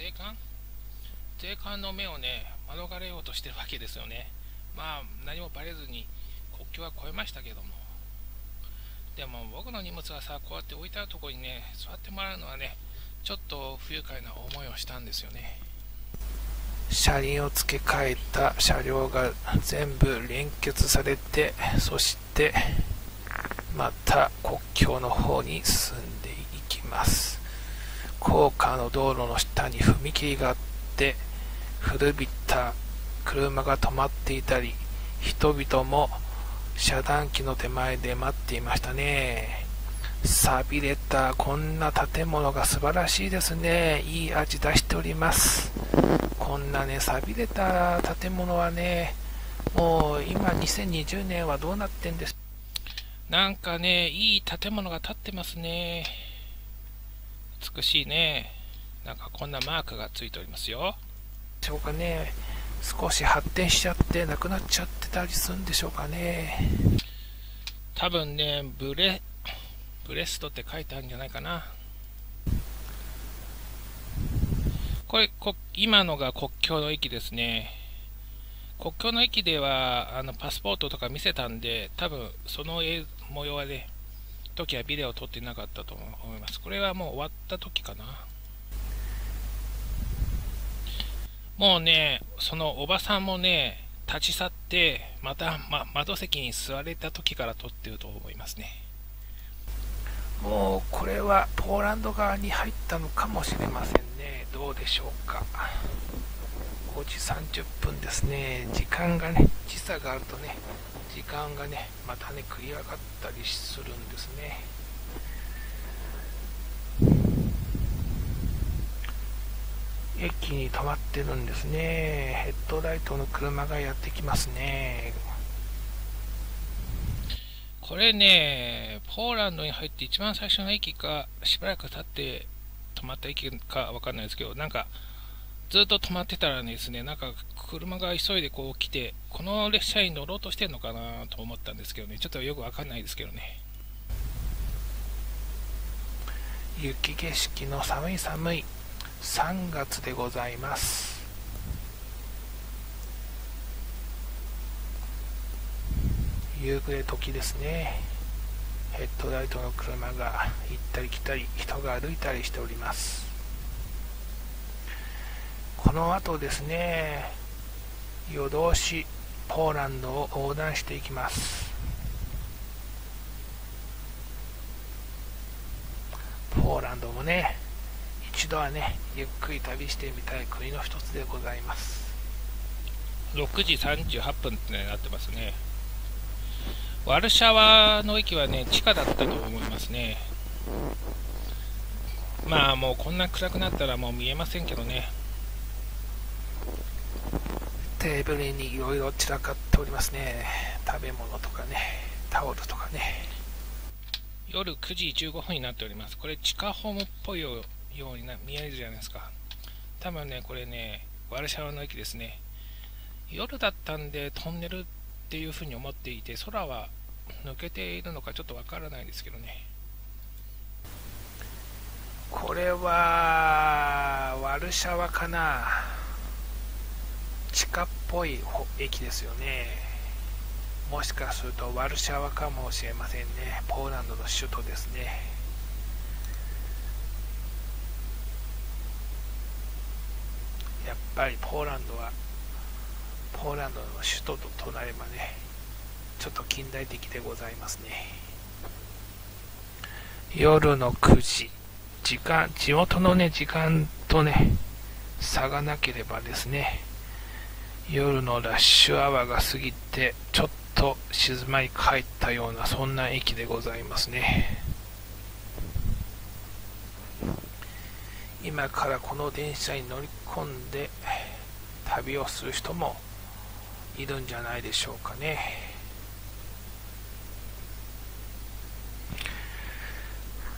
税関？税関の目をね、免れようとしてるわけですよね。まあ、何もバレずに国境は越えましたけども。でも僕の荷物がさ、こうやって置いてあるところにね、座ってもらうのはね、ちょっと不愉快な思いをしたんですよね。車輪を付け替えた車両が全部連結されて、そしてまた国境の方に進んでいきます。高架の道路の下に踏切があって、古びた車が止まっていたり、人々も遮断機の手前で待っていましたね。錆びれたこんな建物が素晴らしいですね。いい味出しております。こんなね、錆びれた建物はね、もう今2020年はどうなってんですなんかね、いい建物が建ってますね。美しいね。なんかこんなマークがついておりますよ。しょうかね。少し発展しちゃってなくなっちゃってたりするんでしょうかね。多分ね、ブレ、ブレストって書いてあるんじゃないかな。これ、こ今のが国境の駅ですね。国境の駅ではあのパスポートとか見せたんで、多分その模様はね、時はビデオを撮ってなかったと思います。これはもう終わった時かな。もうね、そのおばさんもね、立ち去って、また、ま、窓席に座れた時から撮ってると思いますね。もうこれはポーランド側に入ったのかもしれませんね。どうでしょうか。5時30分ですね。時間がね、時差があるとね、時間がね、またね、繰り上がったりするんですね。駅に止まってるんですね。ヘッドライトの車がやってきますね。これね、ポーランドに入って一番最初の駅か、しばらく経って止まった駅かわかんないですけど、なんか、ずっと止まってたらですね、なんか車が急いでこう来て、この列車に乗ろうとしてるのかなと思ったんですけどね、ちょっとよくわかんないですけどね。雪景色の寒い寒い。3月でございます。夕暮れ時ですね。ヘッドライトの車が行ったり来たり人が歩いたりしております。この後ですね夜通しポーランドを横断していきますポーランドもね一度はね、ゆっくり旅してみたい国の一つでございます。6時38分ってなってますね。ワルシャワの駅はね、地下だったと思いますね。まあもうこんな暗くなったらもう見えませんけどね。テーブルにいろいろ散らかっておりますね。食べ物とかね、タオルとかね。夜9時15分になっております。これ地下ホームっぽいよようにな見えるじゃないですか。多分ね、これね、ワルシャワの駅ですね。夜だったんでトンネルっていうふうに思っていて、空は抜けているのかちょっとわからないですけどね。これは、ワルシャワかな。地下っぽい駅ですよね。もしかするとワルシャワかもしれませんね。ポーランドの首都ですね。やっぱりポーランドはポーランドの首都となればねちょっと近代的でございますね夜の9時時間地元のね時間とね差がなければですね夜のラッシュアワーが過ぎてちょっと静まり返ったようなそんな駅でございますね。今からこの電車に乗り込んで旅をする人もいるんじゃないでしょうかね。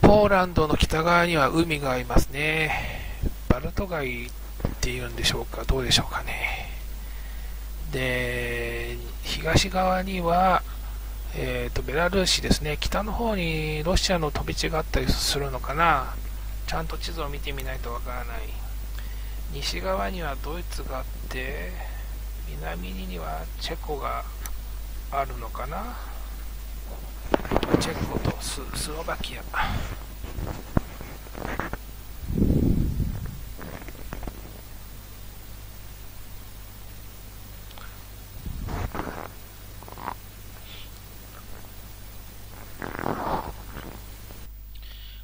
ポーランドの北側には海がありますね。バルト海っていうんでしょうか。どうでしょうかね。で東側にはえーと、ベラルーシですね、北の方にロシアの飛び地があったりするのかな、ちゃんと地図を見てみないとわからない。西側にはドイツがあって南にはチェコがあるのかな。チェコとススロバキア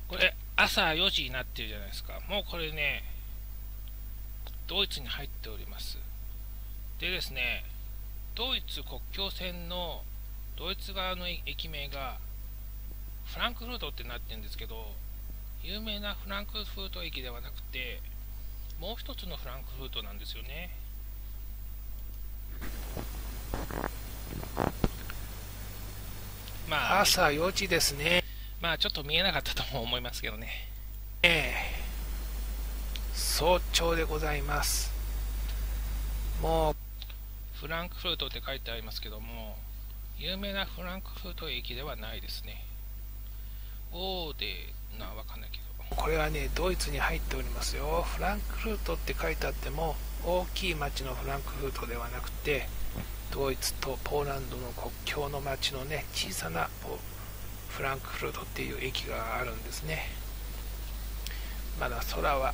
これ朝4時になってるじゃないですか。もうこれねドイツに入っております。でですねドイツ国境線のドイツ側の駅名がフランクフルトってなってるんですけど有名なフランクフルト駅ではなくてもう一つのフランクフルトなんですよね。まあ朝4時ですね。まあちょっと見えなかったとも思いますけどねええ早朝でございますもうフランクフルトって書いてありますけども、有名なフランクフルト駅ではないですね。おーでな、わかんないけど。これはね、ドイツに入っておりますよ。フランクフルトって書いてあっても、大きい町のフランクフルトではなくて、ドイツとポーランドの国境の町のね、小さなフランクフルトっていう駅があるんですね。まだ空は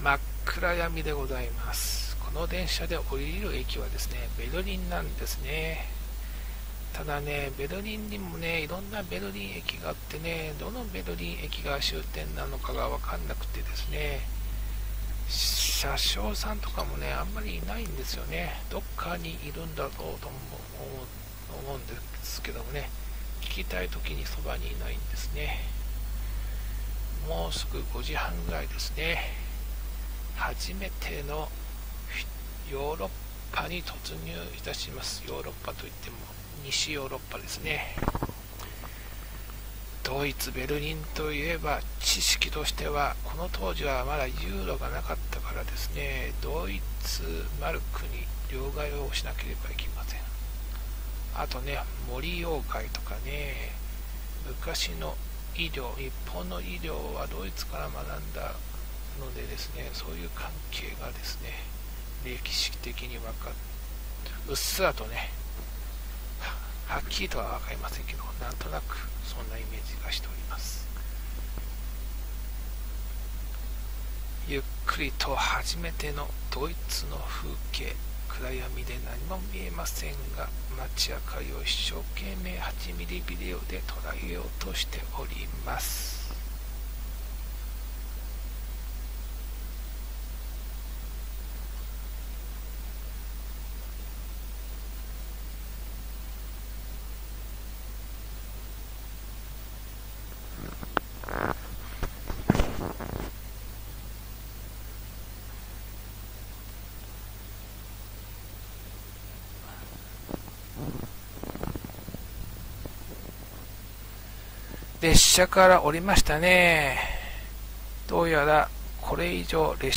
真っ暗闇でございます。この電車で降りる駅はですね、ベルリンなんですね。ただね、ベルリンにもね、いろんなベルリン駅があってね、どのベルリン駅が終点なのかがわかんなくてですね、車掌さんとかもね、あんまりいないんですよね。どっかにいるんだろうと思うんですけどもね、聞きたい時にそばにいないんですね。もうすぐ5時半ぐらいですね。初めてのヨーロッパに突入いたします。ヨーロッパといっても西ヨーロッパですね。ドイツ・ベルリンといえば知識としてはこの当時はまだユーロがなかったからですね。ドイツマルクに両替をしなければいけません。あとね森妖怪とかね昔の医療日本の医療はドイツから学んだのでですねそういう関係がですね歴史的に分かうっすらとねはっきりとは分かりませんけどなんとなくそんなイメージがしております。ゆっくりと初めてのドイツの風景。暗闇で何も見えませんが街明かりを一生懸命8ミリビデオで捉えようとしております。列車から降りましたね。どうやらこれ以上列